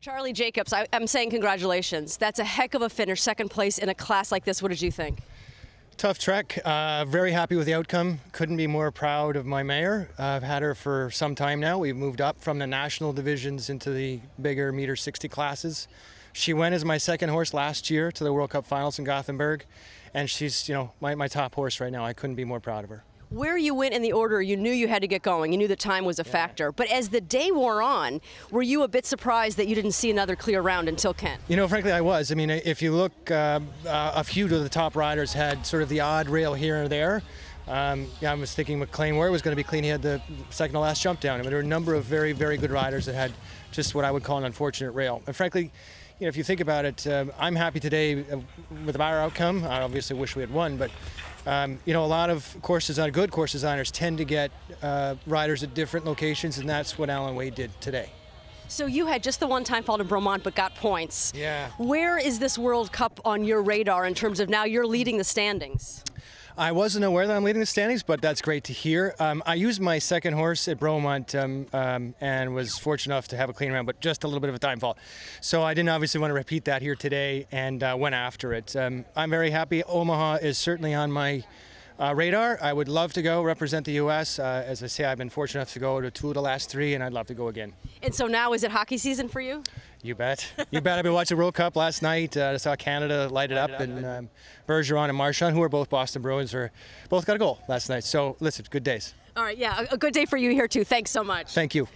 Charlie Jacobs, I, I'm saying congratulations. That's a heck of a finish, second place in a class like this. What did you think? Tough trek. Uh, very happy with the outcome. Couldn't be more proud of my mare. Uh, I've had her for some time now. We've moved up from the national divisions into the bigger meter 60 classes. She went as my second horse last year to the World Cup finals in Gothenburg, and she's you know my, my top horse right now. I couldn't be more proud of her. Where you went in the order, you knew you had to get going. You knew the time was a factor. But as the day wore on, were you a bit surprised that you didn't see another clear round until Kent? You know, frankly, I was. I mean, if you look, uh, uh, a few of the top riders had sort of the odd rail here or there. Um, yeah, I was thinking McLain Ward was going to be clean. He had the second to last jump down. I mean, there were a number of very, very good riders that had just what I would call an unfortunate rail. And frankly, you know, if you think about it, um, I'm happy today uh, with our outcome. I obviously wish we had won, but um, you know, a lot of course design, good course designers tend to get uh, riders at different locations, and that's what Alan Wade did today. So you had just the one time fault to Bromont, but got points. Yeah. Where is this World Cup on your radar in terms of now you're leading the standings? I wasn't aware that I'm leading the standings, but that's great to hear. Um, I used my second horse at Bromont um, um, and was fortunate enough to have a clean round, but just a little bit of a time fault. So I didn't obviously want to repeat that here today and uh, went after it. Um, I'm very happy. Omaha is certainly on my uh, radar. I would love to go represent the U.S. Uh, as I say, I've been fortunate enough to go to two of the last three, and I'd love to go again. And so now is it hockey season for you? You bet. You bet. I've been watching the World Cup last night. Uh, I saw Canada light it up, and um, Bergeron and Marchand, who are both Boston Bruins, are both got a goal last night. So listen, good days. All right, yeah, a good day for you here too. Thanks so much. Thank you.